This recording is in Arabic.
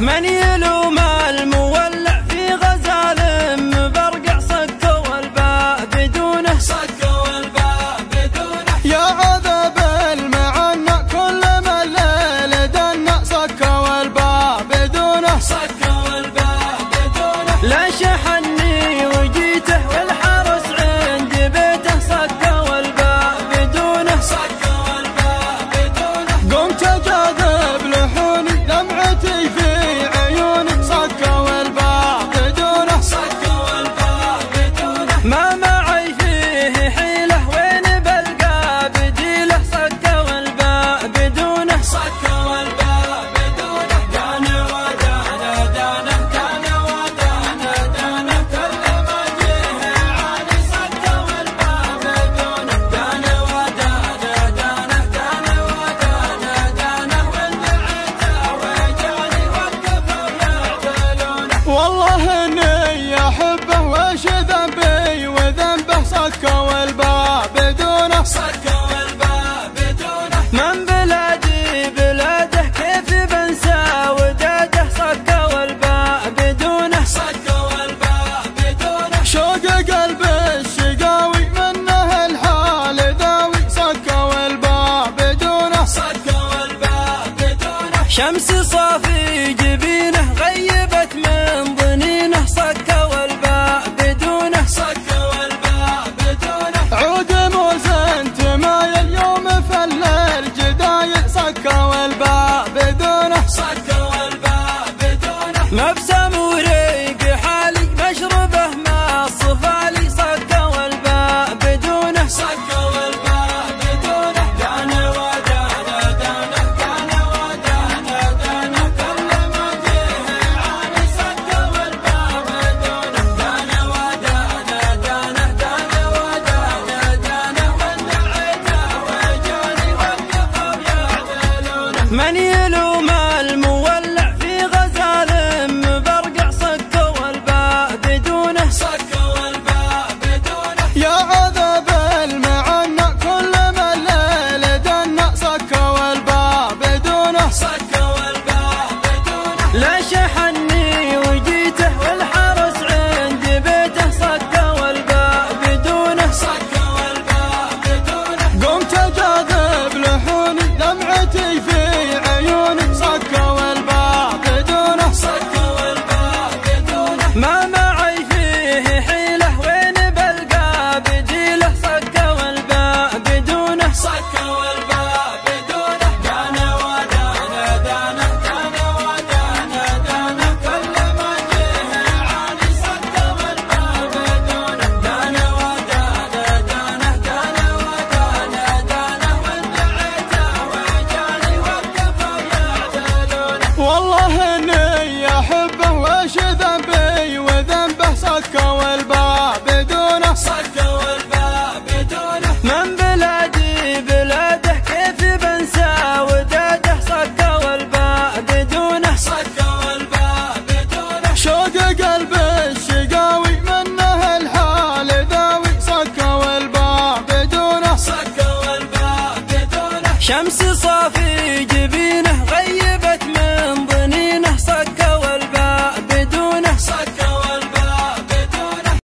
Many alone. أمامي شمس صافي جبينه غيبت من ضنينه صكر Many a والله إني أحبه وش ذنبي وذنبه صك والباب بدونه صك والباب بدونه من بلادي بلاده كيف بنسى وداده صك والباب بدونه صك والباب بدونه شوق قلب الشقاوي منه الحال ذاوي صك والباب بدونه صك والباب بدونه شمس صافي جبينه غير